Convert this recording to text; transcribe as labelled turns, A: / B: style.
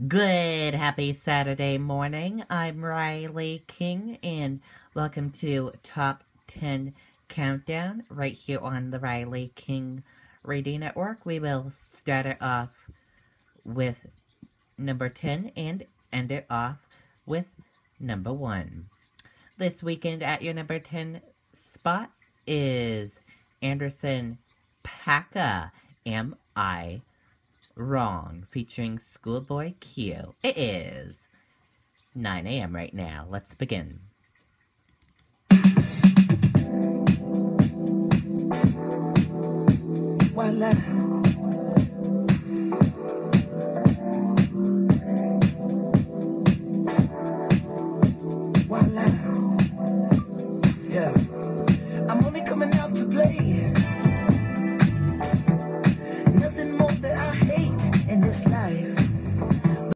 A: Good, happy Saturday morning. I'm Riley King, and welcome to Top 10 Countdown right here on the Riley King Radio Network. We will start it off with number 10 and end it off with number 1. This weekend at your number 10 spot is Anderson .Paak. Am I Wrong, featuring Schoolboy Q. It is 9 a.m. right now. Let's begin.
B: Voila. this life.